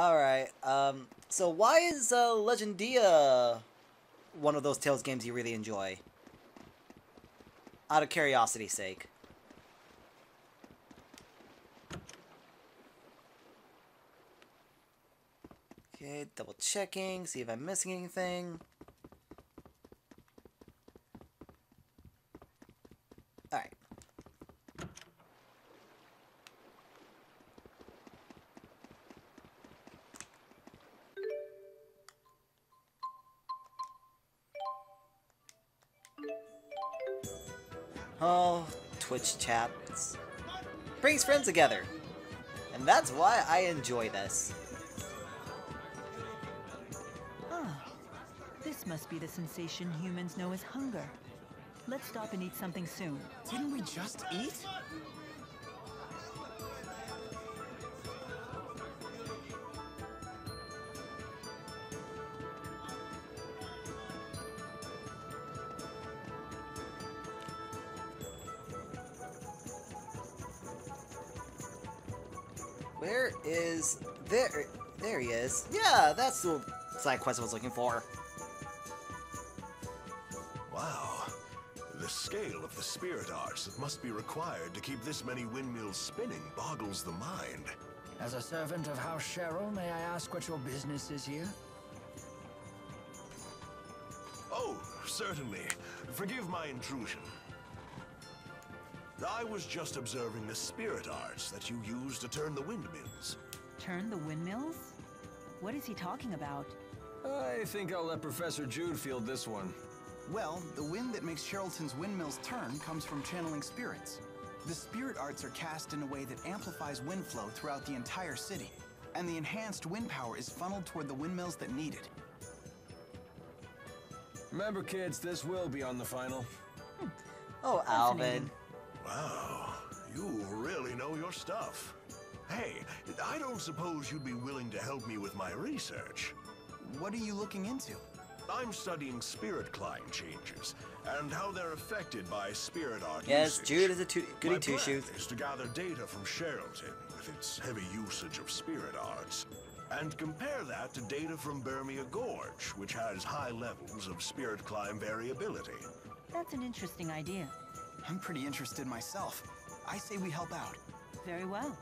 Alright, um, so why is uh, Legendia one of those Tales games you really enjoy? Out of curiosity's sake. Okay, double checking, see if I'm missing anything. Chats. Brings friends together. And that's why I enjoy this. Ah, this must be the sensation humans know as hunger. Let's stop and eat something soon. Didn't we just eat? That's the side quest I was looking for. Wow. The scale of the spirit arts that must be required to keep this many windmills spinning boggles the mind. As a servant of House Sharil, may I ask what your business is here? Oh, certainly. Forgive my intrusion. I was just observing the spirit arts that you use to turn the windmills. Turn the windmills? What is he talking about? I think I'll let Professor Jude field this one. Well, the wind that makes Sharilton's windmills turn comes from channeling spirits. The spirit arts are cast in a way that amplifies wind flow throughout the entire city, and the enhanced wind power is funneled toward the windmills that need it. Remember, kids, this will be on the final. Hmm. Oh, Alvin. Wow, you really know your stuff. Hey, I don't suppose you'd be willing to help me with my research. What are you looking into? I'm studying spirit clime changes and how they're affected by spirit art Yes, usage. Jude is a two goody My two plan shoes. is to gather data from Sharilton with its heavy usage of spirit arts, and compare that to data from Bermia Gorge, which has high levels of spirit clime variability. That's an interesting idea. I'm pretty interested myself. I say we help out. Very well.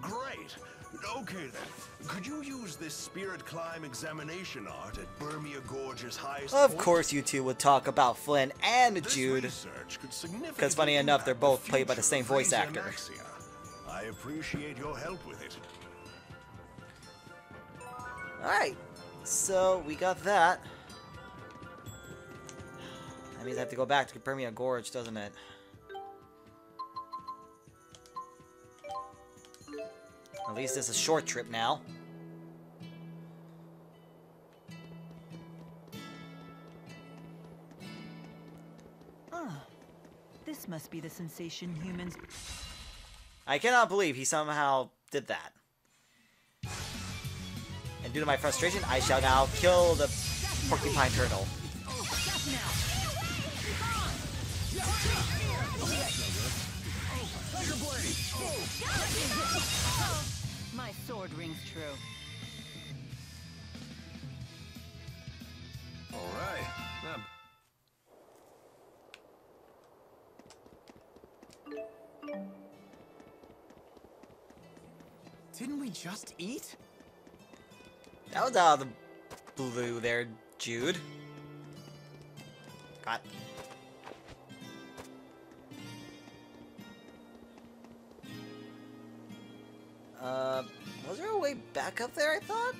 Great. Okay then. Could you use this spirit clime examination art at Bermia Gorge's highest Of point? course you two would talk about Flynn and This Jude. research could significantly 'Cause funny enough, they're both the played by the same voice actor. Naxia. I appreciate your help with it. Alright, so we got that. That means I have to go back to Permia Gorge, doesn't it? At least it's a short trip now. Ah, this must be the sensation humans... I cannot believe he somehow did that. And due to my frustration, I shall now kill the porcupine turtle. Oh, my sword rings true. All right. Now, Didn't we just eat? That was out of the blue there, Jude. God. Way back up there, I thought?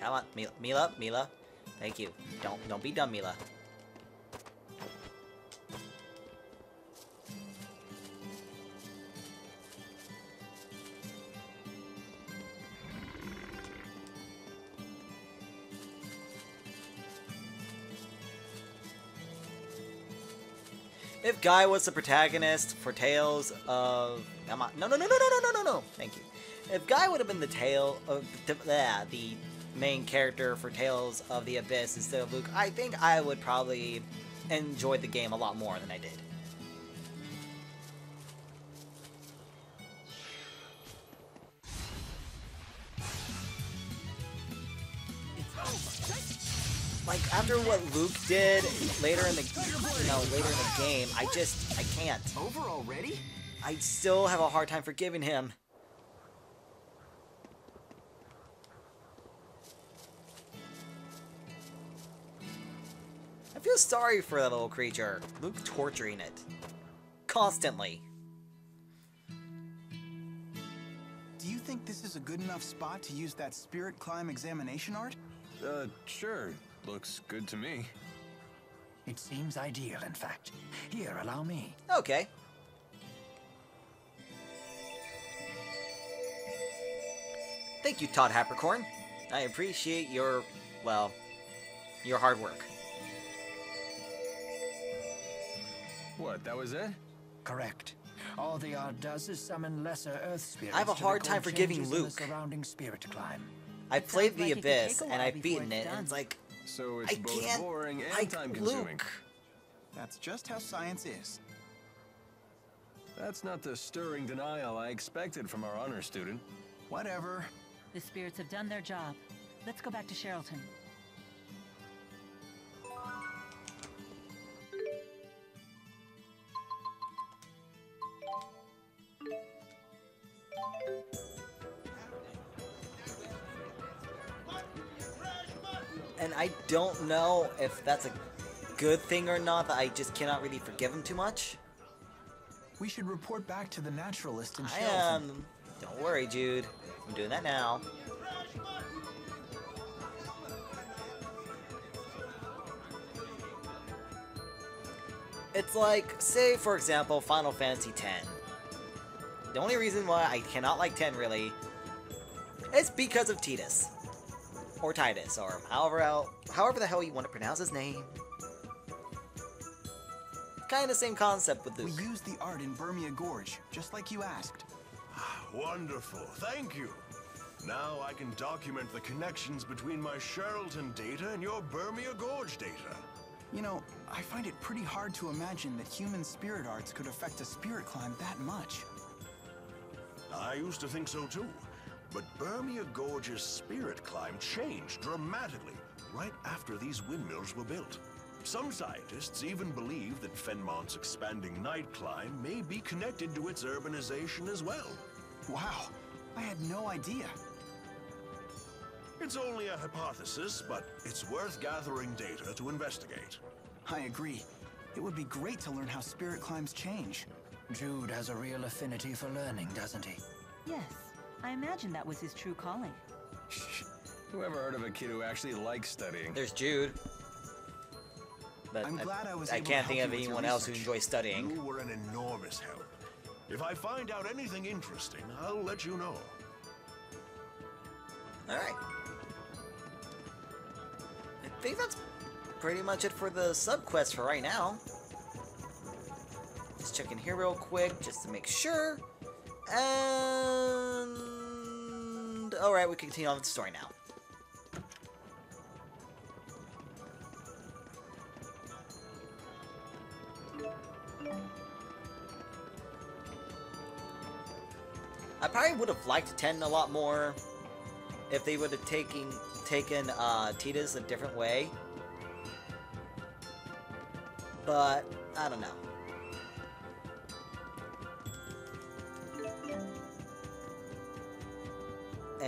Come on, Milla, Milla, Milla. Thank you. Don't, don't be dumb, Milla. guy was the protagonist for Tales of. No, no, no, no, no, no, no, no, Thank you. If Guy would have been the tale, of the, the main character for Tales of the Abyss instead of Luke, I think I would probably enjoy the game a lot more than I did. After what Luke did later in the you know later in the game, I just I can't. Over already? I still have a hard time forgiving him. I feel sorry for that little creature. Luke torturing it. Constantly. Do you think this is a good enough spot to use that spirit clime examination art? Uh, sure. Looks good to me. It seems ideal, in fact. Here, allow me. Okay. Thank you, Todd Hapricorn. I appreciate your, well, your hard work. What, that was it? Correct. All the art does is summon lesser Earth spirits. I have a to hard time forgiving changes in the Luke. surrounding spirit clime. I It played sounds the like it could Abyss take a and I've beaten it's it, and it's like So it's I both can't boring and like time-consuming. Luke. That's just how science is. That's not the stirring denial I expected from our honor student. Whatever. The spirits have done their job. Let's go back to Sharilton. And I don't know if that's a good thing or not, that I just cannot really forgive him too much. We should report back to the naturalist in I am. Don't worry, Jude. I'm doing that now. It's like, say, for example, Final Fantasy X. The only reason why I cannot like 10 really is because of Titus. Or Titus, or however, el- however the hell you want to pronounce his name. Kind of the same concept with this. We used the art in Burmia Gorge, just like you asked. Ah, wonderful, thank you. Now I can document the connections between my Sharilton data and your Burmia Gorge data. You know, I find it pretty hard to imagine that human spirit arts could affect a spirit clime that much. I used to think so too. But Burmia Gorge's spirit clime changed dramatically right after these windmills were built. Some scientists even believe that Fennmont's expanding night clime may be connected to its urbanization as well. Wow, I had no idea. It's only a hypothesis, but it's worth gathering data to investigate. I agree. It would be great to learn how spirit climes change. Jude has a real affinity for learning, doesn't he? Yes, I imagine that was his true calling. Whoever heard of a kid who actually likes studying? There's Jude. But I'm glad I was I able can't to think help of you with anyone else who enjoys studying. You were an enormous help. If I find out anything interesting, I'll let you know. Alright. I think that's pretty much it for the sub quest for right now. Just check in here real quick just to make sure. And alright, we can continue on with the story now. I probably would have liked 10 a lot more if they would have taken taken uh, Titus a different way. But I don't know.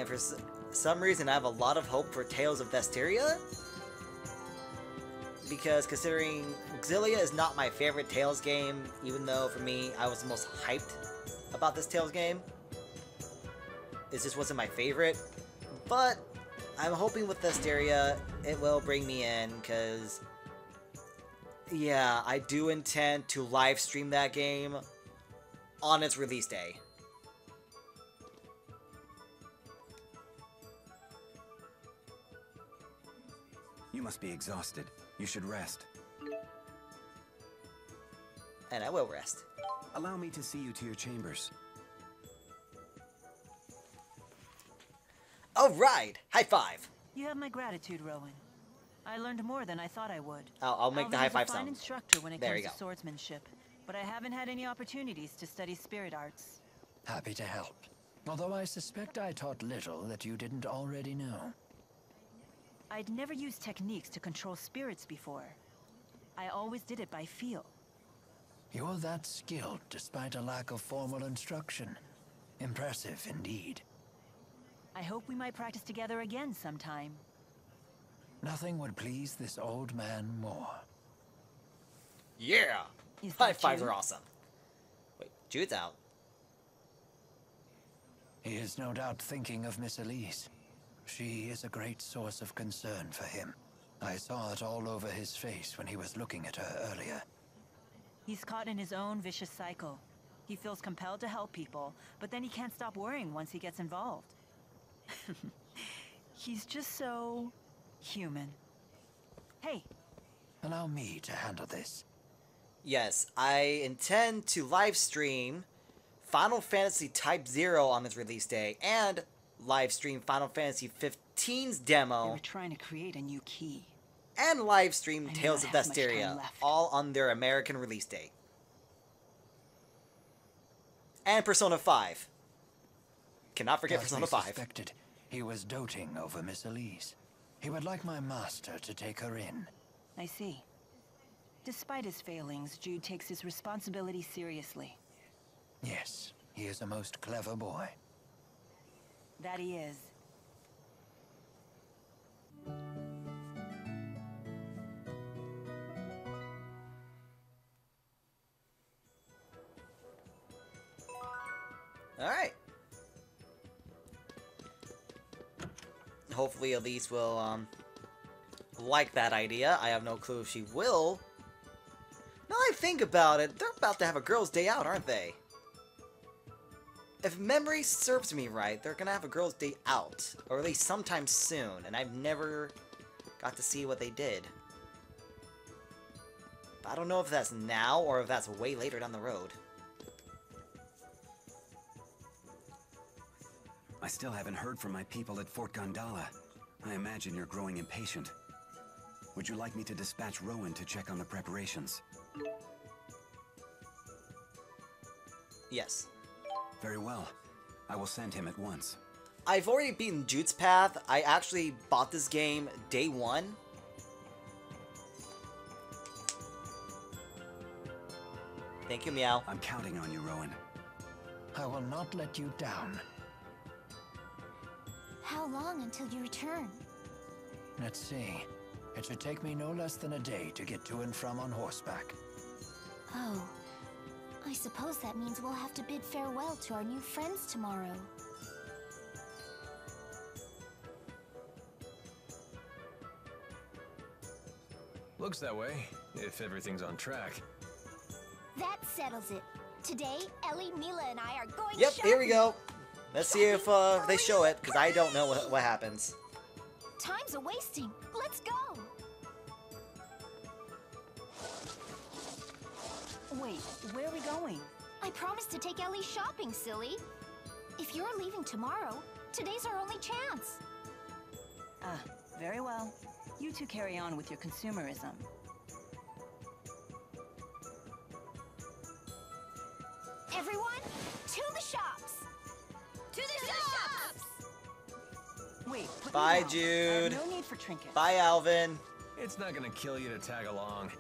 And for some reason, I have a lot of hope for Tales of Vesperia. Because considering Auxilia is not my favorite Tales game, even though for me, I was the most hyped about this Tales game. This just wasn't my favorite. But I'm hoping with Vesperia, it will bring me in, because... Yeah, I do intend to live stream that game on its release day. You must be exhausted. You should rest. And I will rest. Allow me to see you to your chambers. All right! High five! You have my gratitude, Rowen. I learned more than I thought I would. I'll, I'll make Alvin the high five a fine sound. instructor when it there comes to swordsmanship, but I haven't had any opportunities to study spirit arts. Happy to help. Although I suspect I taught little that you didn't already know. I'd never used techniques to control spirits before. I always did it by feel. You're that skilled despite a lack of formal instruction. Impressive indeed. I hope we might practice together again sometime. Nothing would please this old man more. Yeah! Is High fives are awesome. Wait, Jude's out. He is no doubt thinking of Miss Elise. She is a great source of concern for him. I saw it all over his face when he was looking at her earlier. He's caught in his own vicious cycle. He feels compelled to help people, but then he can't stop worrying once he gets involved. He's just so... human. Hey, Allow me to handle this. Yes, I intend to live stream Final Fantasy Type 0 on its release day and live stream Final Fantasy 15's they demo were trying to create a new key. and live stream Tales of not have much time Vesperia, left. all on their American release date. And Persona 5. Cannot forget As Persona 5. suspected, he was doting over Miss Elise. He would like my master to take her in. I see. Despite his failings, Jude takes his responsibility seriously. Yes, he is a most clever boy. That he is. Alright. Hopefully Elise will, um, like that idea. I have no clue if she will. Now I think about it, they're about to have a girls' day out, aren't they? If memory serves me right, they're gonna have a girls' day out. Or at least sometime soon, and I've never got to see what they did. But I don't know if that's now or if that's way later down the road. I still haven't heard from my people at Fort Gandala. I imagine you're growing impatient. Would you like me to dispatch Rowen to check on the preparations? Yes. Very well. I will send him at once. I've already beaten Jude's Path. I actually bought this game day one. Thank you, Meow. I'm counting on you, Rowen. I will not let you down. How long until you return? Let's see. It should take me no less than a day to get to and from on horseback. Oh. I suppose that means we'll have to bid farewell to our new friends tomorrow. Looks that way, if everything's on track. That settles it. Today, Ellie, Milla, and I are going Yep, shopping. here we go. Let's see if uh, they show it, because I don't know what, what happens. Time's a wasting. Let's go. Wait, where are we going? I promised to take Ellie shopping, silly. If you're leaving tomorrow, today's our only chance. Ah, very well. You two carry on with your consumerism. Everyone, to the shops. To the, shops. Wait, put me Bye, down. I Jude. have no need for trinkets. Bye, Alvin. It's not gonna kill you to tag along.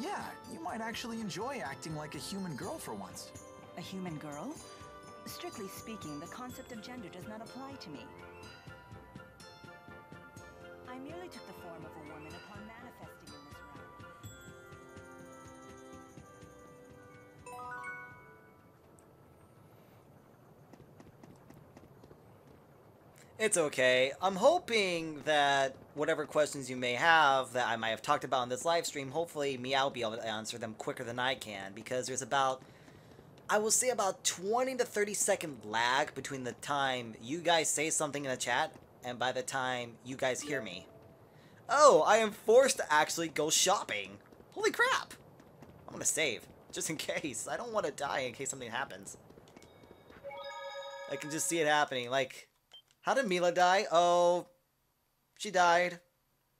Yeah, you might actually enjoy acting like a human girl for once. A human girl? Strictly speaking, the concept of gender does not apply to me. I merely took the form of a It's okay. I'm hoping that whatever questions you may have that I might have talked about in this live stream, hopefully Meow will be able to answer them quicker than I can, because there's about, I will say about 20 to 30 second lag between the time you guys say something in the chat and by the time you guys hear me. Oh, I am forced to actually go shopping. Holy crap. I'm gonna save, just in case. I don't want to die in case something happens. I can just see it happening, like... How did Milla die? Oh, she died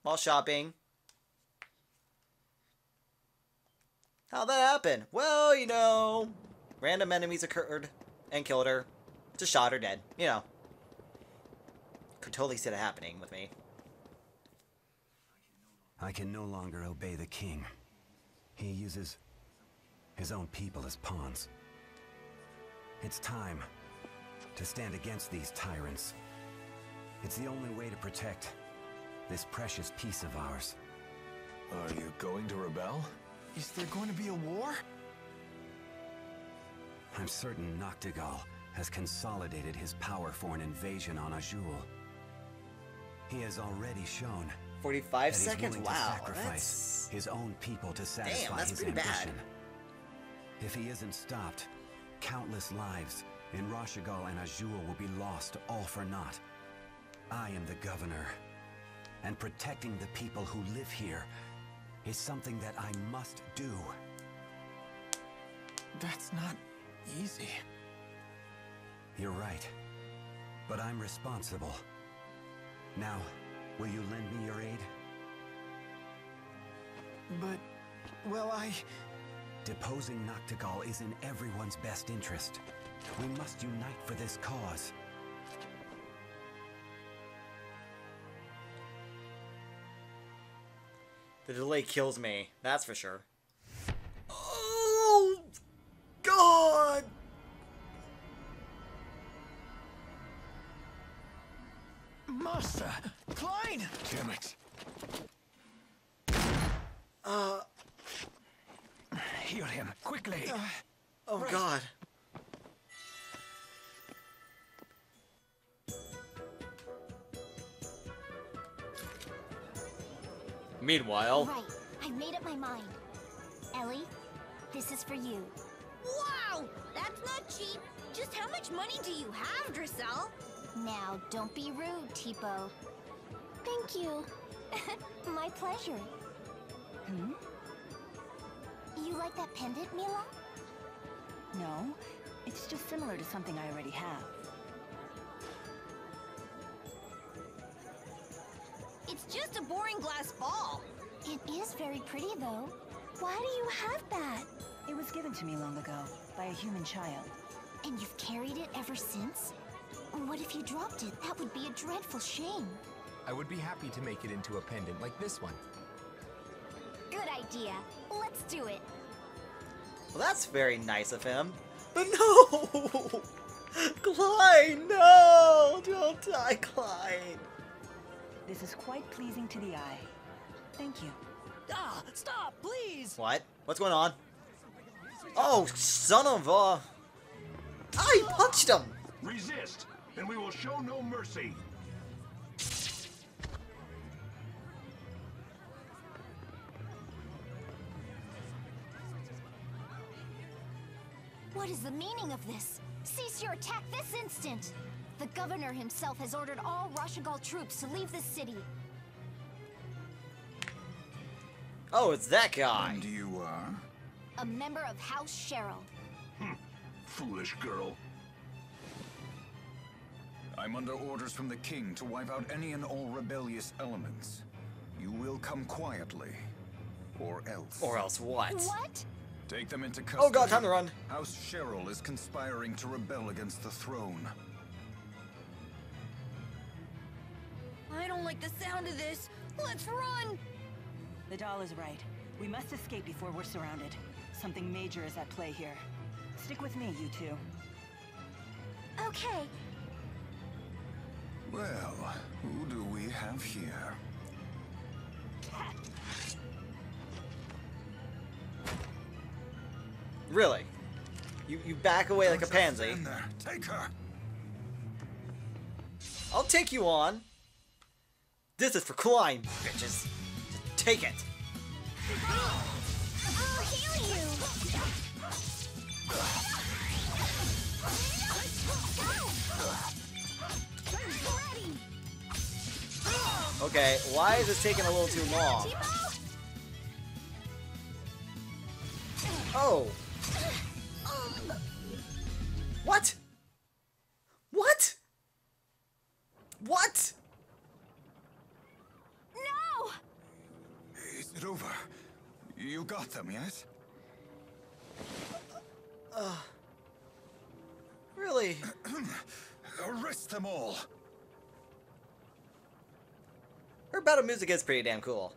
while shopping. How'd that happen? Well, you know, random enemies occurred and killed her. Just shot her dead. You know. Could totally see that happening with me. I can no longer obey the king. He uses his own people as pawns. It's time to stand against these tyrants. It's the only way to protect this precious piece of ours. Are you going to rebel? Is there going to be a war? I'm certain Nachtigal has consolidated his power for an invasion on Auj Oule. He has already shown 45 that he's seconds? willing Wow, to sacrifice that's... his own people to satisfy that's his pretty bad. ambition. If he isn't stopped, countless lives in Rashugal and Auj Oule will be lost all for naught. I am the governor, and protecting the people who live here is something that I must do. That's not easy. You're right. But I'm responsible. Now, will you lend me your aid? But, well, I... Deposing Nachtigal is in everyone's best interest. We must unite for this cause. The delay kills me, that's for sure. Meanwhile, Right, I've made up my mind. Ellie, this is for you. Wow! That's not cheap. Just how much money do you have, Driselle? Now, don't be rude, Teepo. Thank you. my pleasure. Hmm? You like that pendant, Milla? No, it's just similar to something I already have. Boring glass ball. It is very pretty, though. Why do you have that? It was given to me long ago by a human child. And you've carried it ever since? What if you dropped it? That would be a dreadful shame. I would be happy to make it into a pendant like this one. Good idea. Let's do it. well, that's very nice of him. But no! Clayne, no! Don't die, Clayne! This is quite pleasing to the eye. Thank you. Ah, stop, please! What? What's going on? Oh, son of a... I punched him! Resist, and we will show no mercy. What is the meaning of this? Cease your attack this instant! The governor himself has ordered all Rashugal troops to leave the city. Oh, it's that guy. And you are? A member of House Sharil. Hmm. Foolish girl. I'm under orders from the king to wipe out any and all rebellious elements. You will come quietly, or else. Or else what? What? Take them into custody. Oh god, time to run. House Sharil is conspiring to rebel against the throne. Like the sound of this. Let's run! The doll is right. We must escape before we're surrounded. Something major is at play here. Stick with me, you two. Okay. Well, who do we have here? Really? You you back away like a Don't just pansy. Take her. I'll take you on. This is for Clayne, bitches. Just take it. I'll heal you! Okay, why is this taking a little too long? Oh. What? What? What? No! Is it over? You got them, yes? Uh, really? Arrest them all! Her battle music is pretty damn cool.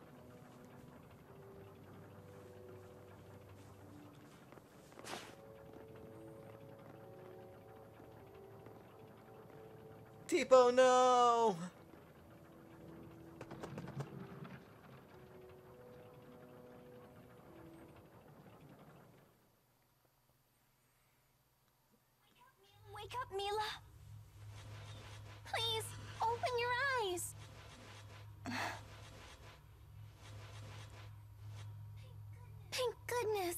Teepo, no! Wake up, Milla. Please, open your eyes. Thank goodness.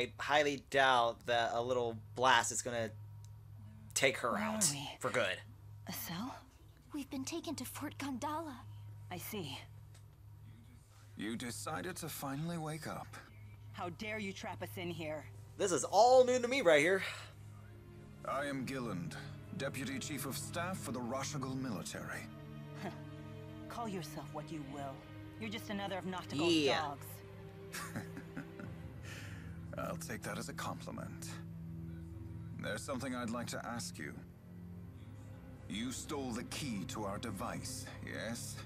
I highly doubt that a little blast is gonna take her Where out for good. A cell? We've been taken to Fort Gandala. I see. You decided to finally wake up. How dare you trap us in here? This is all new to me right here. I am Gilland, Deputy Chief of Staff for the Rashugal military. Call yourself what you will. You're just another of Nachtigal's Yeah. dogs. I'll take that as a compliment. There's something I'd like to ask you. You stole the key to our device, yes?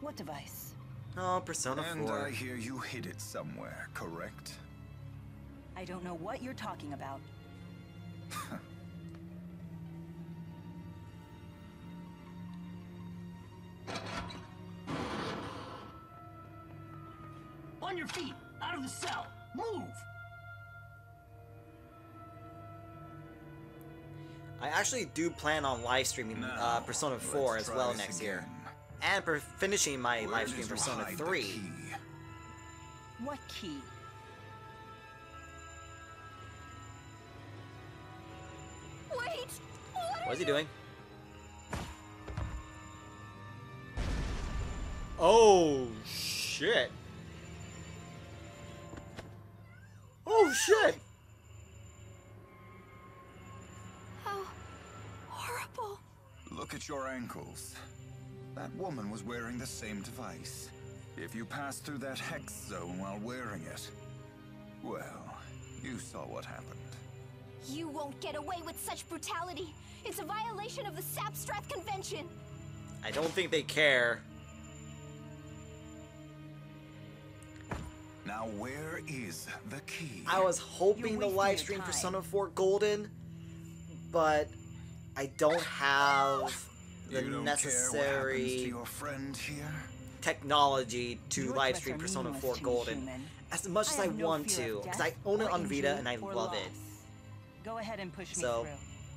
What device? Oh, Persona and 4. I hear you hid it somewhere, correct? I don't know what you're talking about. your feet! Out of the cell! Move! I actually do plan on live streaming uh, Persona 4 as well try this next year. And per finishing my Where live stream Persona 3. key? What key? Wait! What, What is he doing? Oh, shit. Oh, shit. How horrible. Look at your ankles. That woman was wearing the same device. If you passed through that hex zone while wearing it, well, you saw what happened. You won't get away with such brutality. It's a violation of the Sapstrath Convention. I don't think they care. Now, where is the key? I was hoping to wasting live your stream time. Persona 4 Golden, but I don't have the you don't care what happens to necessary your friend here? technology to Your live stream Persona 4 Golden human. as much as I I no want to, because I own it on Vita and I or love it. Go ahead and push me So,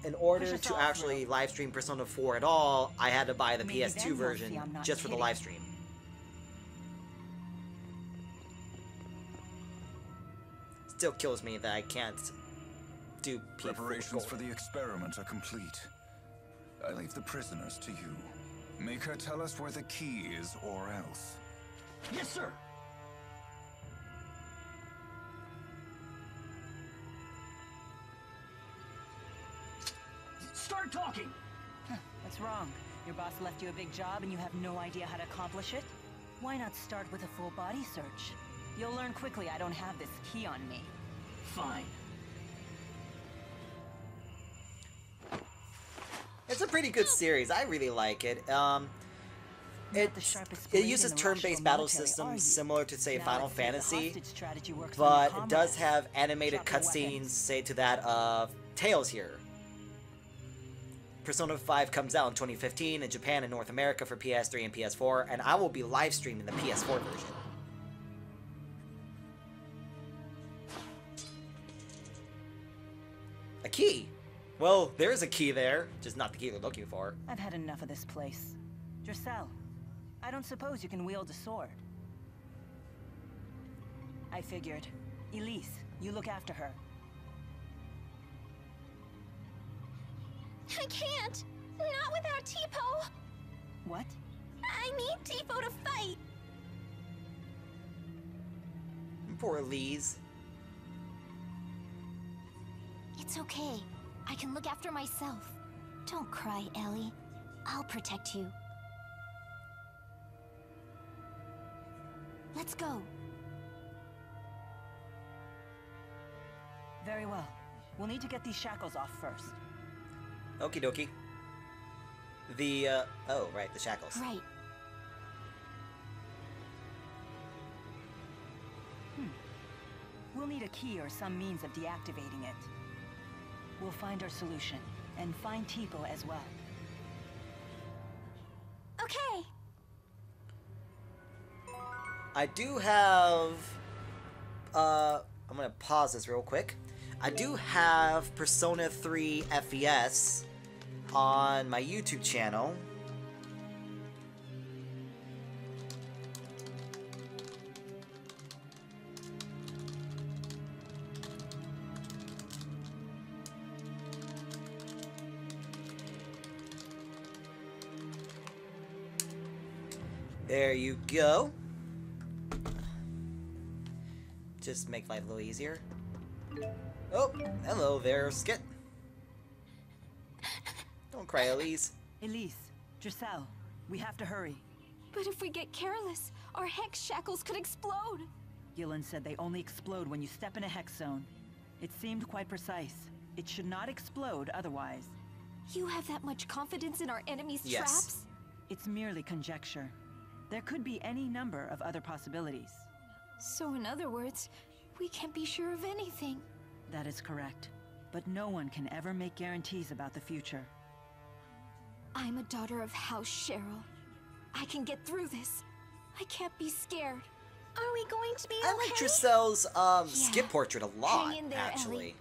through. in order to actually through. live stream Persona 4 at all, I had to buy the Maybe PS2 version see I'm just for the kidding. live stream. Still kills me that I can't do P4 Preparations Golden. for the experiment are complete. I leave the prisoners to you. Make her tell us where the key is or else. Yes, sir! Start talking! What's wrong? Your boss left you a big job and you have no idea how to accomplish it? Why not start with a full body search? You'll learn quickly I don't have this key on me. Fine. It's a pretty good series. I really like it. Um, it, it uses turn-based battle systems similar to, say, Now Final let's see if the Fantasy, hostage strategy works but it does have animated cutscenes, say, to that of Tales here. Persona 5 comes out in 2015 in Japan and North America for PS3 and PS4, and I will be live streaming the PS4 version. Key! Well, there's a key there, just not the key we're looking for. I've had enough of this place. Driselle, I don't suppose you can wield a sword. I figured. Elise, you look after her. I can't. Not without Teepo. What? I need Teepo to fight. Poor Elise. It's okay. I can look after myself. Don't cry, Ellie. I'll protect you. Let's go. Very well. We'll need to get these shackles off first. Okie dokie. The, uh, oh, right, the shackles. Right. Hmm. We'll need a key or some means of deactivating it. We'll find our solution, and find Teepo as well. Okay. I do have, uh, I'm gonna pause this real quick. I do have Persona 3 FES on my YouTube channel. There you go. Just make life a little easier. Oh, hello there, Skit. Don't cry, Elise. Elise, Giselle, we have to hurry. But if we get careless, our hex shackles could explode. Gilland said they only explode when you step in a hex zone. It seemed quite precise. It should not explode otherwise. You have that much confidence in our enemy's Yes. traps? It's merely conjecture. There could be any number of other possibilities. So in other words, we can't be sure of anything. That is correct. But no one can ever make guarantees about the future. I'm a daughter of House Sharil. I can get through this. I can't be scared. Are we going to be I like Giselle's um, Yeah. skip portrait a lot, Hang in there, actually. Ellie.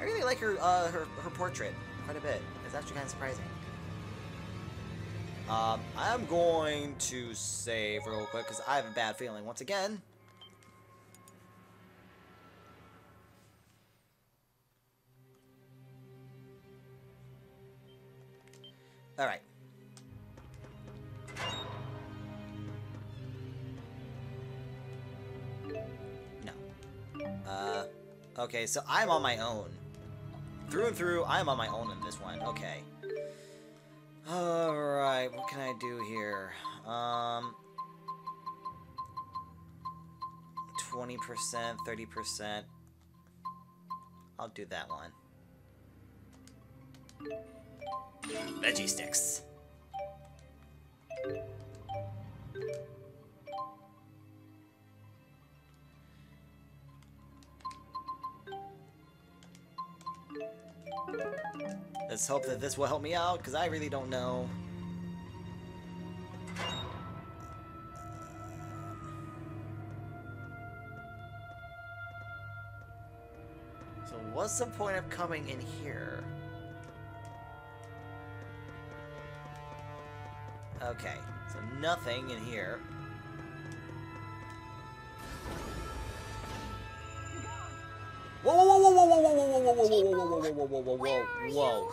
I really like her, uh, her her portrait quite a bit. It's actually kind of surprising. Um, I'm going to save real quick because I have a bad feeling once again. All right. No. Uh, okay, so I'm on my own. Through and through, I'm on my own in this one. Okay. Alright, what can I do here? Um... 20%, 30%. I'll do that one. Veggie sticks. Let's hope that this will help me out, because I really don't know. So what's the point of coming in here? Okay, so nothing in here. Whoa, whoa, whoa, whoa, whoa, whoa, whoa, whoa, whoa, whoa,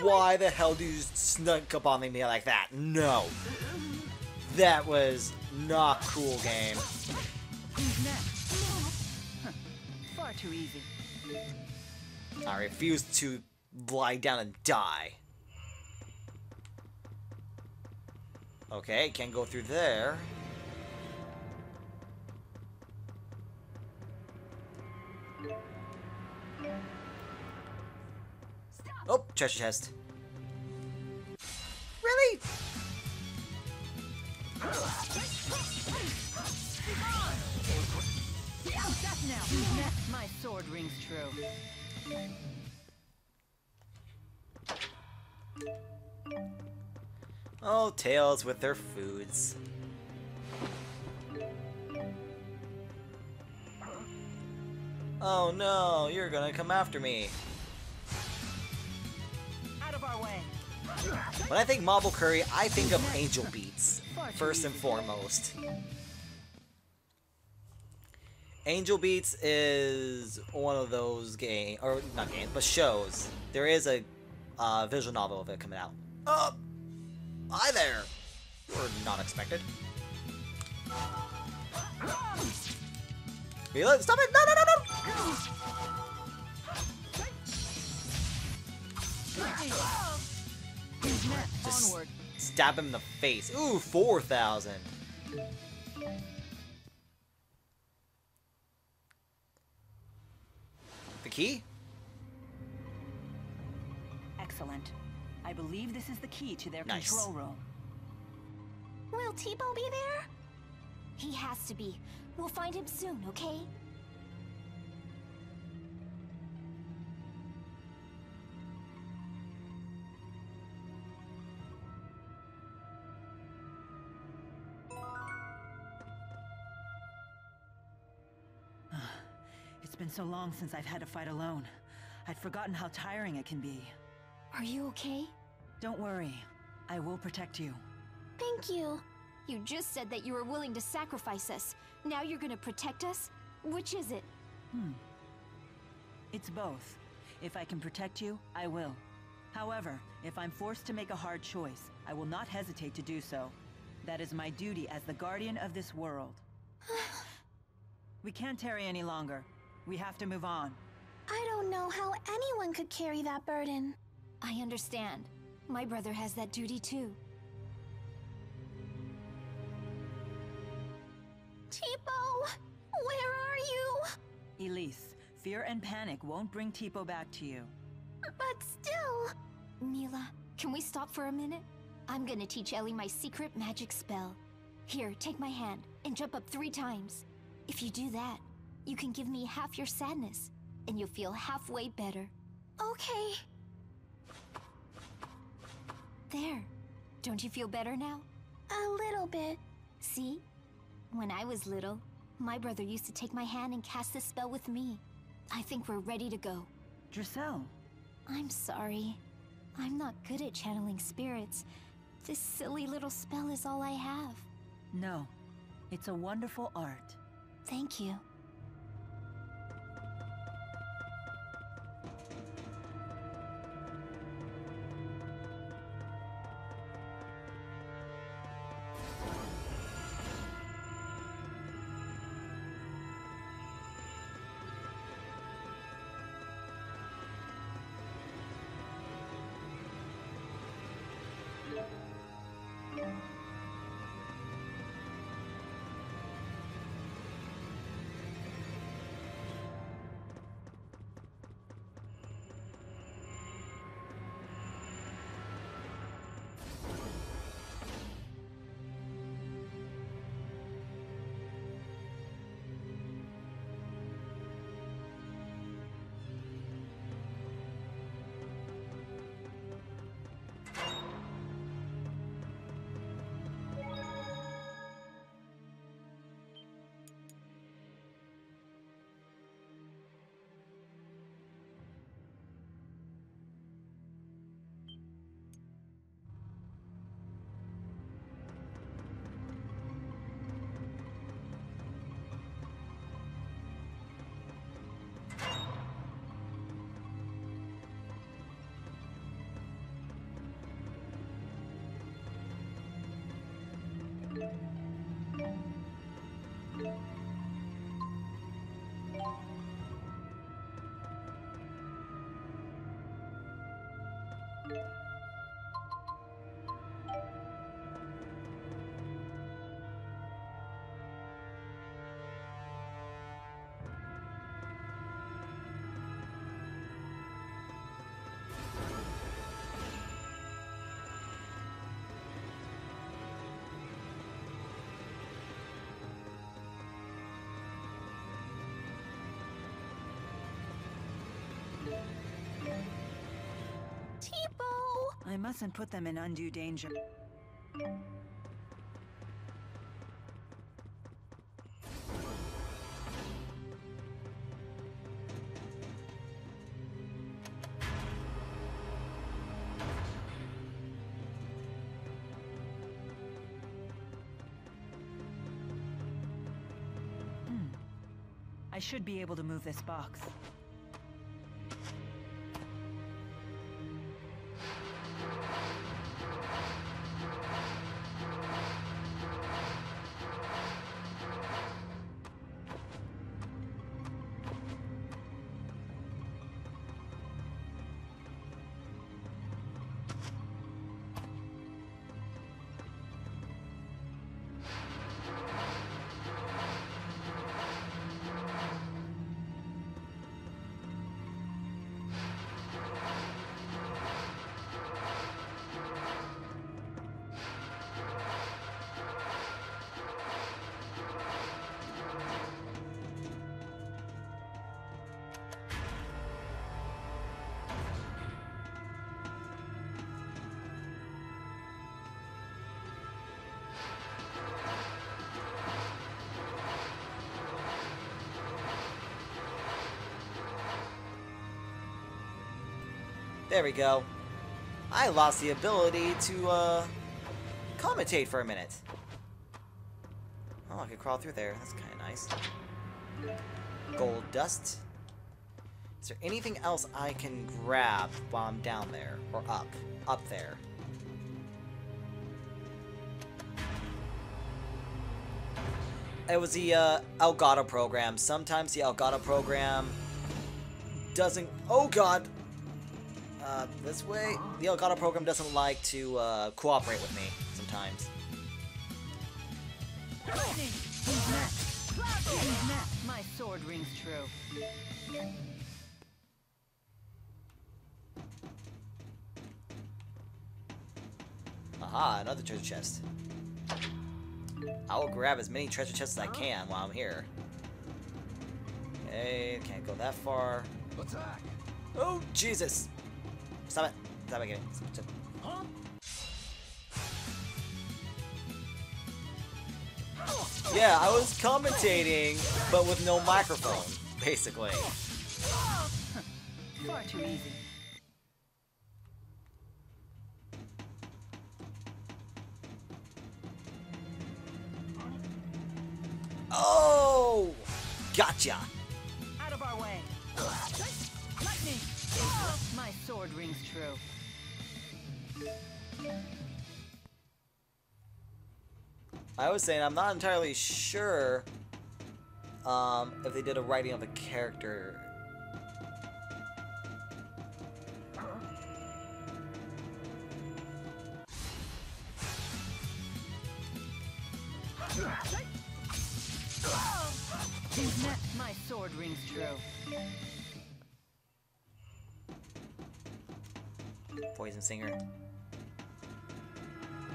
whoa. Why the hell do you snuck up on me like that? No. That was not cool, game. Who's next? Far too easy. I refuse to lie down and die. Okay, can't go through there. Oh, treasure chest. Really? Stop now. Who's next? My sword rings true. Oh, tails with their foods. Oh no, you're gonna come after me. When I think mabo curry, I think of angel beats, first and foremost. Angel Beats is one of those game or not games, but shows. There is a uh, visual novel of it coming out. Oh, hi there. You were not expected. Stop it! No, no, no, no! Onward. stab him in the face. Ooh, 4,000. The key? Excellent. I believe this is the key to their Nice. control room. Will Teepo be there? He has to be. We'll find him soon, okay? Been so long since I've had to fight alone. I'd forgotten how tiring it can be. Are you okay? Don't worry. I will protect you. Thank you. You just said that you were willing to sacrifice us. Now you're gonna protect us? Which is it? Hmm. It's both. If I can protect you, I will. However, if I'm forced to make a hard choice, I will not hesitate to do so. That is my duty as the guardian of this world. we can't tarry any longer. We have to move on. I don't know how anyone could carry that burden. I understand. My brother has that duty too. Teepo, where are you? Elise, fear and panic won't bring Teepo back to you. But still... Milla, can we stop for a minute? I'm gonna teach Ellie my secret magic spell. Here, take my hand and jump up three times. If you do that, you can give me half your sadness, and you'll feel halfway better. Okay. There. Don't you feel better now? A little bit. See? When I was little, my brother used to take my hand and cast this spell with me. I think we're ready to go. Driselle, I'm sorry. I'm not good at channeling spirits. This silly little spell is all I have. no. It's a wonderful art. Thank you. I mustn't put them in undue danger. Hmm. I should be able to move this box. There we go. I lost the ability to, uh, commentate for a minute. Oh, I could crawl through there. That's kind of nice. Gold dust. Is there anything else I can grab while I'm down there? Or up? Up there. It was the uh, Elgato program. Sometimes the Elgato program doesn't... Oh god! Uh, this way? The Elgato program doesn't like to uh, cooperate with me sometimes. Lightning! Who's next? Who's next? My sword rings true. Aha, another treasure chest. I will grab as many treasure chests as I can while I'm here. Okay, can't go that far. Attack! Oh, Jesus! Stop it. Stop it, getting. Yeah, I was commentating, but with no microphone, basically. Far too easy. Oh! Gotcha! Rings true. I was saying I'm not entirely sure um, if they did a writing of a character. Next? My sword rings true. Poison Singer.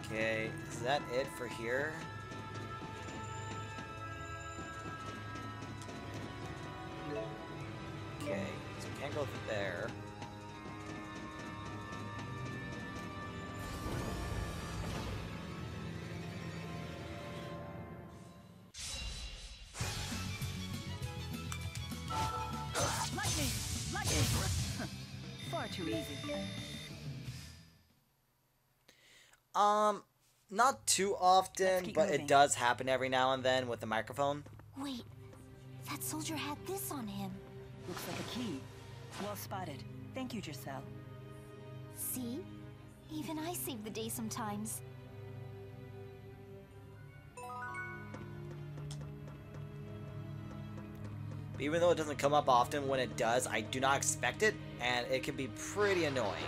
Okay, is that it for here? Okay, so we can't go there. Lightning! Lightning! Far too easy. Um, not too often, but moving. it does happen every now and then with the microphone. Wait, that soldier had this on him. Looks like a key. Well spotted. Thank you, Driselle. See? Even I save the day sometimes. But even though it doesn't come up often, when it does, I do not expect it, and it can be pretty annoying.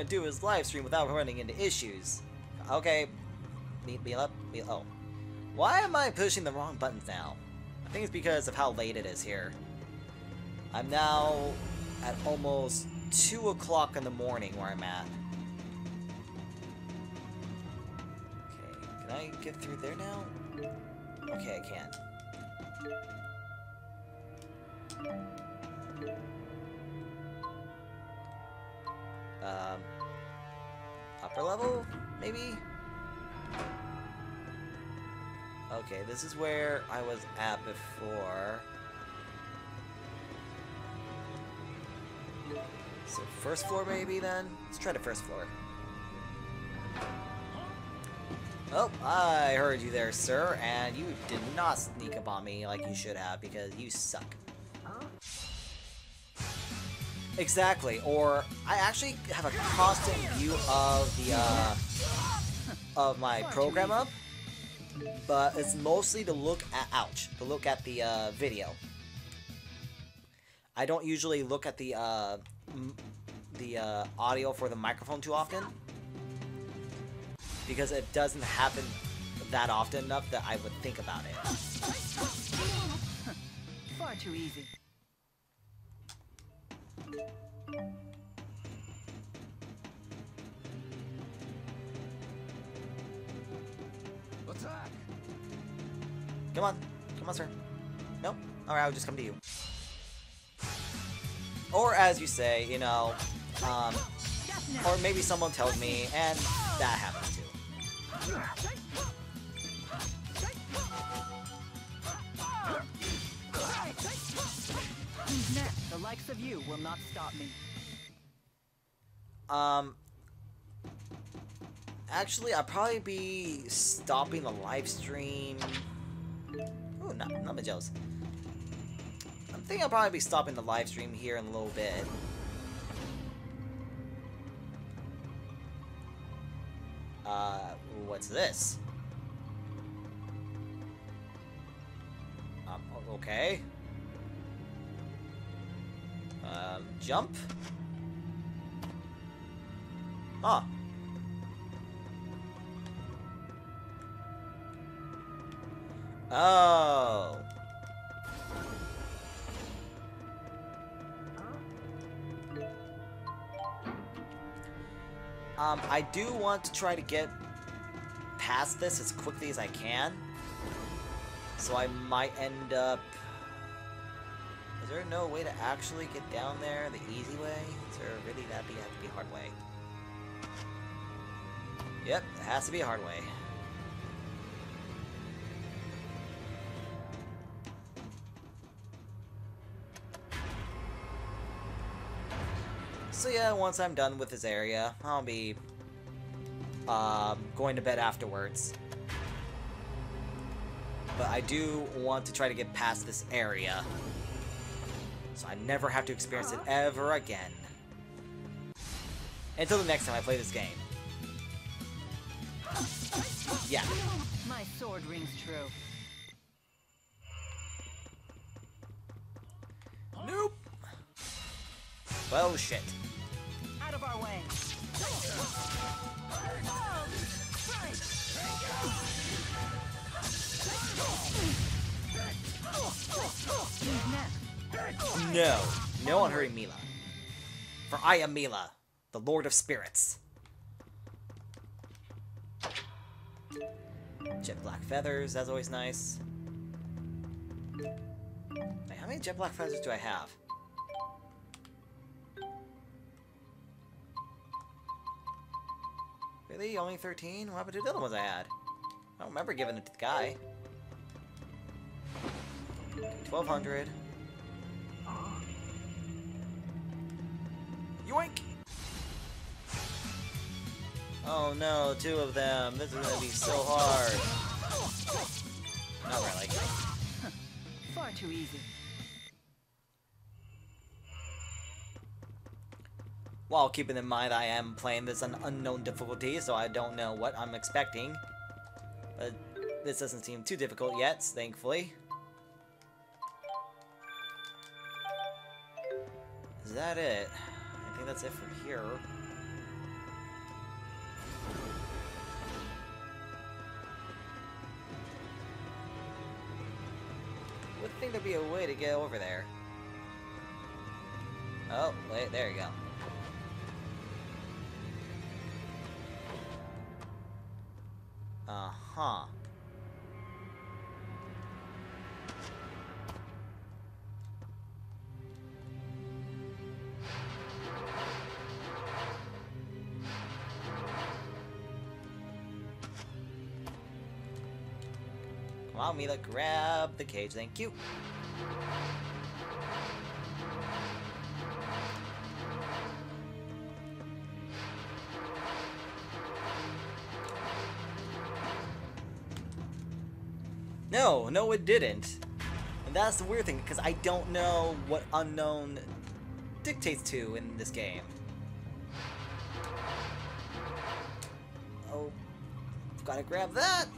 To do is live stream without running into issues. Okay, meet me up. Me oh, why am I pushing the wrong buttons now? I think it's because of how late it is here. I'm now at almost 2 o'clock in the morning where I'm at. Okay, can I get through there now? Okay, I can. Um, upper level, maybe? Okay, this is where I was at before. So first floor maybe then? Let's try the first floor. Oh, I heard you there, sir, and you did not sneak up on me like you should have because you suck. Exactly, or I actually have a constant view of the, uh, of my program up, but it's mostly to look at, ouch, to look at the, uh, video. I don't usually look at the, uh, the, uh, audio for the microphone too often, because it doesn't happen that often enough that I would think about it. Far too easy. Attack! Come on. Come on, sir. Nope. Alright, I'll just come to you. Or as you say, you know, um, Or maybe someone tells me, and that happens too. Who's next? The likes of you will not stop me. Um, actually, I'll probably be stopping the live stream. Oh, not, not my jealous. I'm thinking I'll probably be stopping the live stream here in a little bit. Uh, what's this? Um, okay. Um, jump? Ah. Oh. Um, I do want to try to get past this as quickly as I can. So I might end up... Is there no way to actually get down there the easy way? Is there really that be have to be hard way? Yep, it has to be a hard way. So yeah, once I'm done with this area, I'll be um, going to bed afterwards. But I do want to try to get past this area. So I never have to experience it ever again. Until the next time I play this game. Yeah. My sword rings true. Nope. Well, shit. No. No one hurting Milla. For I am Milla, the Lord of Spirits. Jet black feathers, that's always nice. Wait, how many jet black feathers do I have? Really? Only 13? What happened to the other ones I had? I don't remember giving it to the guy. 1200. Yoink! Oh no, two of them. This is gonna be so hard. Not really. Far too easy. While keeping in mind I am playing this on unknown difficulty, so I don't know what I'm expecting. But this doesn't seem too difficult yet, thankfully. Is that it? I think that's it for here. Would think there'd be a way to get over there. Oh, wait, there you go. Come on, Milla, grab the cage, thank you. No, no it didn't. And that's the weird thing, because I don't know what unknown dictates to in this game. Oh, gotta grab that.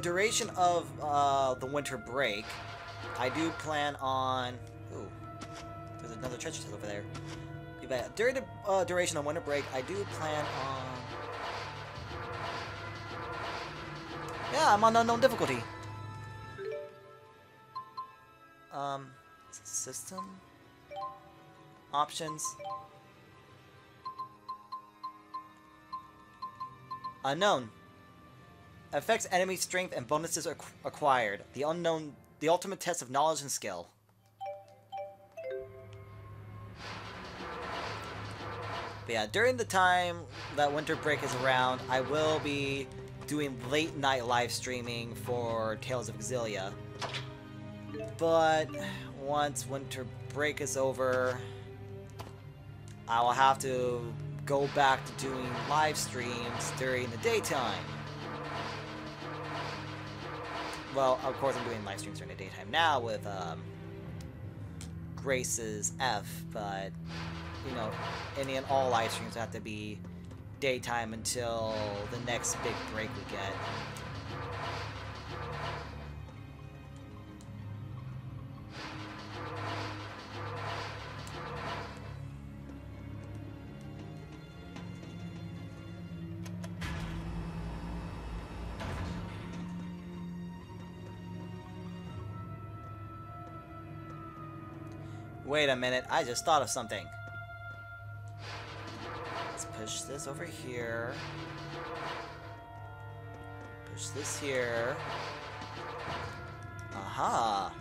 The duration of uh, the winter break, I do plan on. Ooh, there's another treasure chest over there. Be bad. During the uh, duration of winter break, I do plan on. Yeah, I'm on unknown difficulty. Um, system options. Unknown. Affects enemy strength and bonuses ac acquired. The unknown, the ultimate test of knowledge and skill. But yeah, during the time that winter break is around, I will be doing late night live streaming for Tales of Xillia. But once winter break is over, I will have to go back to doing live streams during the daytime. Well, of course I'm doing live streams during the daytime now with um, Graces f, but you know, any and all live streams have to be daytime until the next big break we get. Wait a minute, I just thought of something. Let's push this over here. Push this here. Aha!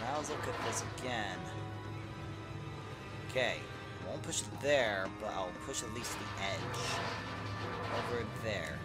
Now let's look at this again. Okay, won't push it there, but I'll push at least the edge. Over. There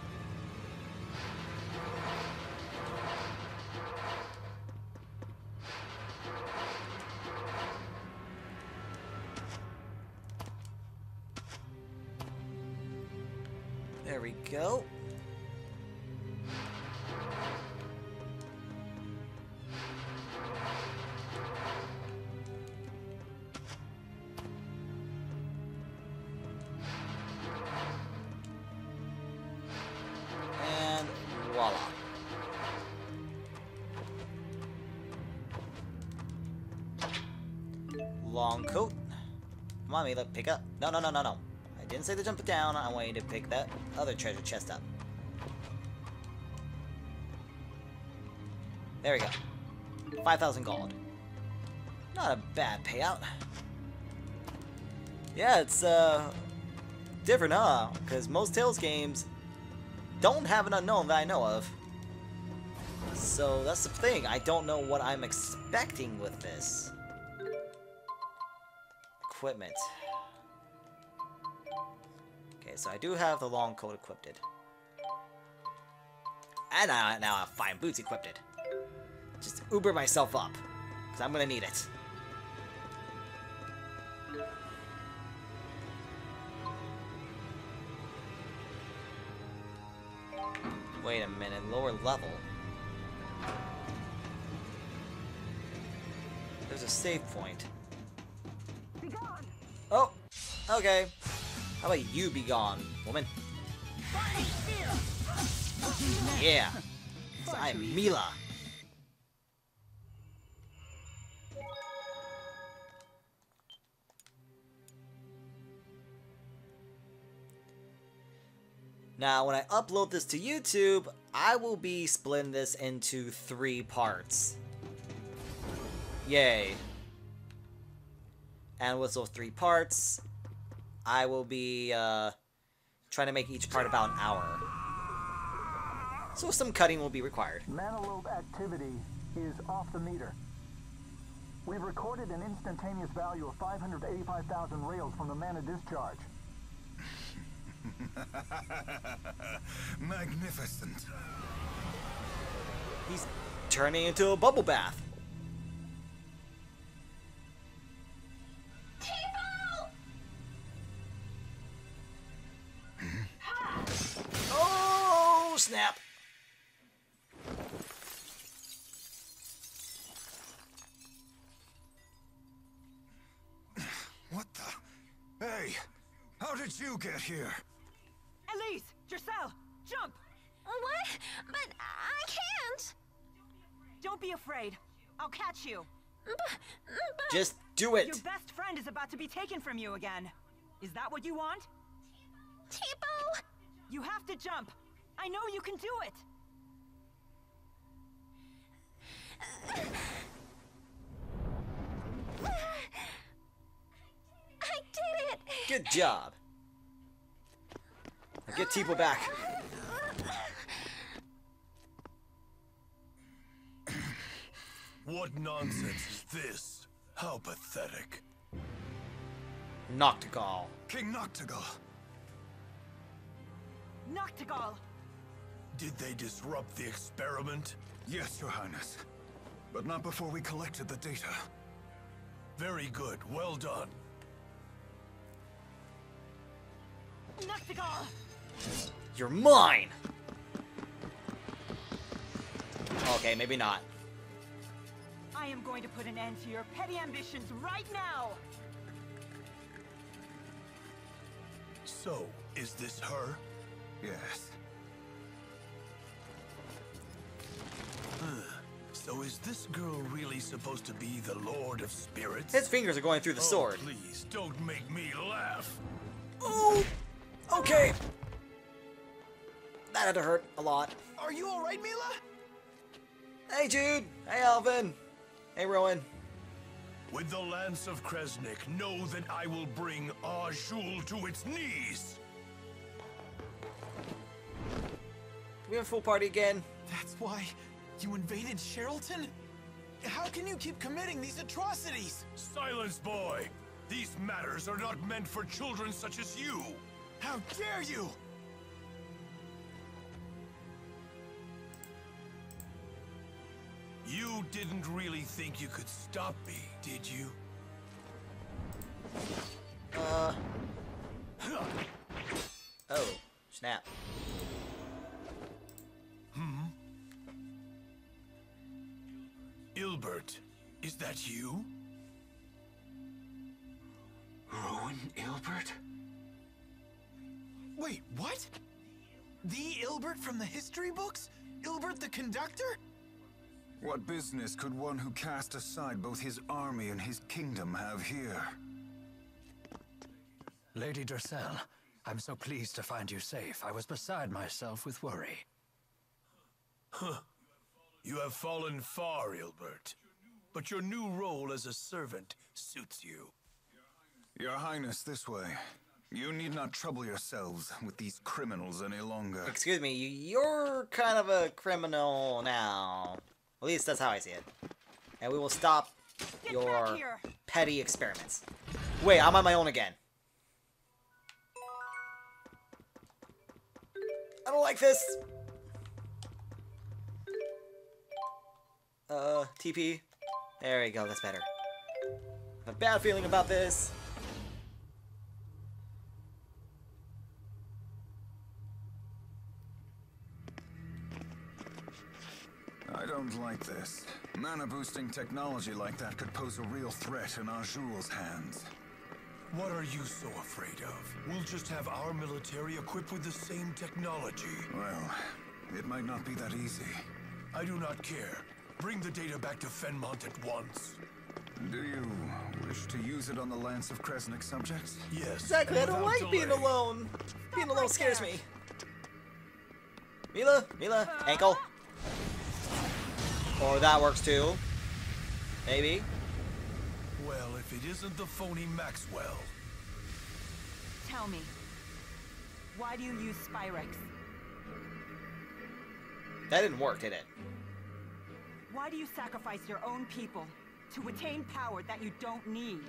Long coat. Come on, Milla, pick up. No, no, no, no, no. I didn't say to jump it down. I want you to pick that other treasure chest up. There we go. 5,000 gold. Not a bad payout. Yeah, it's, uh, different, huh? Because most Tales games don't have an unknown that I know of. So that's the thing. I don't know what I'm expecting with this. Equipment. Okay, so I do have the long coat equipped. And I now have fine boots equipped. Just uber myself up. Because I'm going to need it. Wait a minute, lower level. There's a save point. Okay. How about you be gone, woman? Yeah. I'm Milla. Now, when I upload this to YouTube, I will be splitting this into three parts. Yay. And with those three parts, I will be uh, trying to make each part about an hour. So some cutting will be required. Manalope activity is off the meter. We've recorded an instantaneous value of 585,000 rails from the mana discharge. Magnificent. He's turning into a bubble bath. Snap. What the? Hey, how did you get here? Elise! Driselle! Jump! Uh, what? But I can't. Don't be afraid. I'll catch you. But, but... Just do it. Your best friend is about to be taken from you again. Is that what you want? Teepo! You have to jump. I know you can do it. I did it! Good job. Now get Teepo back. What nonsense is this? How pathetic. Nachtigal. King Nachtigal. Nachtigal! Did they disrupt the experiment? Yes, Your Highness. But not before we collected the data. Very good. Well done. Nachtigal! You're mine! Okay, maybe not. I am going to put an end to your petty ambitions right now! So, is this her? Yes. So is this girl really supposed to be the Lord of Spirits? His fingers are going through the Oh, sword. please, don't make me laugh. Oh! Okay. That had to hurt a lot. Are you alright, Milla? Hey, Jude. Hey, Alvin. Hey, Rowen. With the Lance of Kresnik, know that I will bring Auj Oule to its knees. We have a full party again. That's why you invaded Sharilton? How can you keep committing these atrocities? Silence, boy! These matters are not meant for children such as you! How dare you! You didn't really think you could stop me, did you? Uh. Oh, snap. Ilbert, is that you? Rowen Ilbert? Wait, what? The Ilbert from the history books? Ilbert the conductor? What business could one who cast aside both his army and his kingdom have here? Lady Driselle, I'm so pleased to find you safe. I was beside myself with worry. Huh. You have fallen far, Ilbert. But your new role as a servant suits you. Your Highness, this way. You need not trouble yourselves with these criminals any longer. Excuse me, you- you're kind of a criminal now. At least that's how I see it. And we will stop your petty experiments. Wait, I'm on my own again. I don't like this. Uh, TP. There we go, that's better. I have a bad feeling about this. I don't like this. Mana-boosting technology like that could pose a real threat in Auj Oule's hands. What are you so afraid of? We'll just have our military equipped with the same technology. Well, it might not be that easy. I do not care. Bring the data back to Fennmont at once. Do you wish to use it on the Lance of Kresnik subjects? Yes. Exactly, I don't without like being delay. alone. Being alone scares me. Milla, Milla, ankle. Or that works too. Maybe. Well, if it isn't the phony Maxwell. Tell me, why do you use Spyrix? That didn't work, did it? Why do you sacrifice your own people to attain power that you don't need?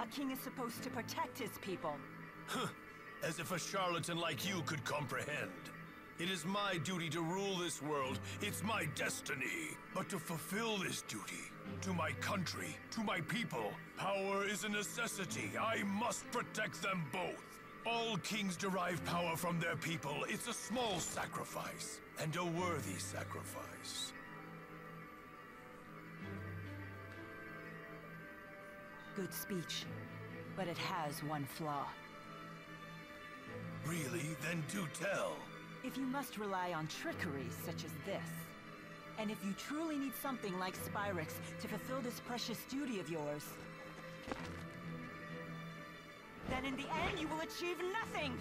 A king is supposed to protect his people. Huh. As if a charlatan like you could comprehend. It is my duty to rule this world. It's my destiny. But to fulfill this duty, to my country, to my people, power is a necessity. I must protect them both. All kings derive power from their people. It's a small sacrifice, and a worthy sacrifice. Good speech, but it has one flaw. Really? Then do tell. If you must rely on trickery such as this, and if you truly need something like Spyrix to fulfill this precious duty of yours, then in the end you will achieve nothing!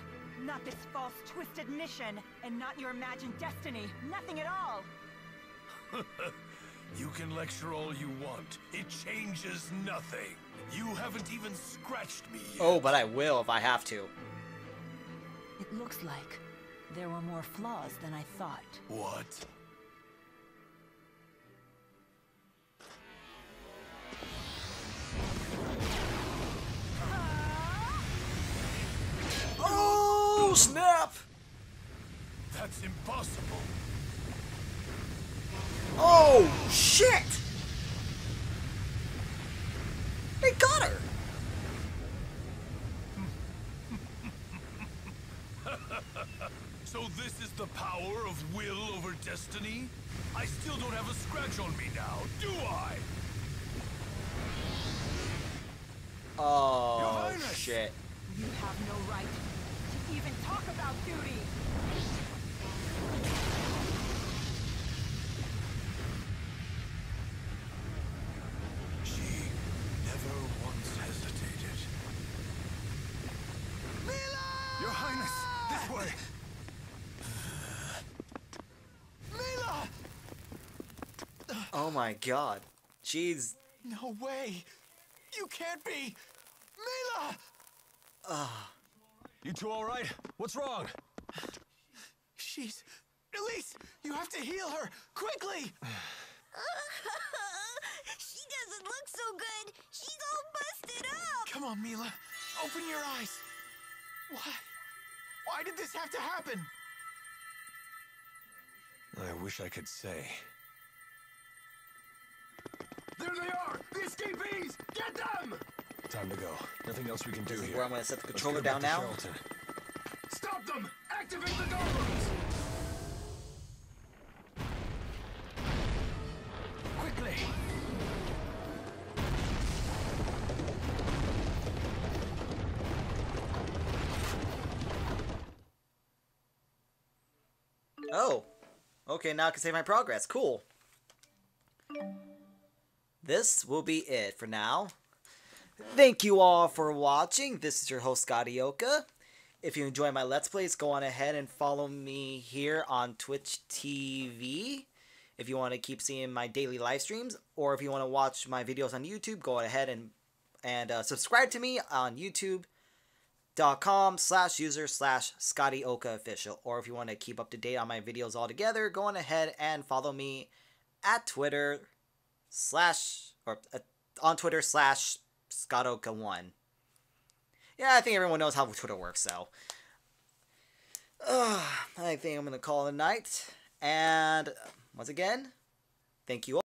Not this false, twisted mission, and not your imagined destiny. Nothing at all! You can lecture all you want. It changes nothing. You haven't even scratched me yet. Oh, but I will if I have to. It looks like there were more flaws than I thought. What? Oh, snap! That's impossible. Oh, shit! They got her! so this is the power of will over destiny? I still don't have a scratch on me now, do I? Oh, shit. You have no right to even talk about duty. She never once hesitated. Your Highness, this way. Milla! Oh my god. She's. No way. You can't be. Milla! Ah. You two all right? What's wrong? She's. Elise, you have to heal her quickly. she doesn't look so good. She's all busted up. Come on, Milla. Open your eyes. Why? Why did this have to happen? I wish I could say. There they are! The escapees! Get them! Time to go. Nothing else we can do This is here. where I'm gonna set the controller down now. Charlton. Stop them! Activate the golems! Quickly. Oh. Okay, now I can save my progress. Cool. This will be it for now. Thank you all for watching. This is your host, Scotty Oka. If you enjoy my Let's Plays, go on ahead and follow me here on Twitch TV. If you want to keep seeing my daily live streams, or if you want to watch my videos on YouTube, go ahead and and uh, subscribe to me on YouTube.com slash user slash Scotty Oka official. Or if you want to keep up to date on my videos altogether, go on ahead and follow me at Twitter slash or uh, on Twitter slash Scott Oka one. Yeah, I think everyone knows how Twitter works, so. Uh, I think I'm gonna call it a night. And once again, thank you all.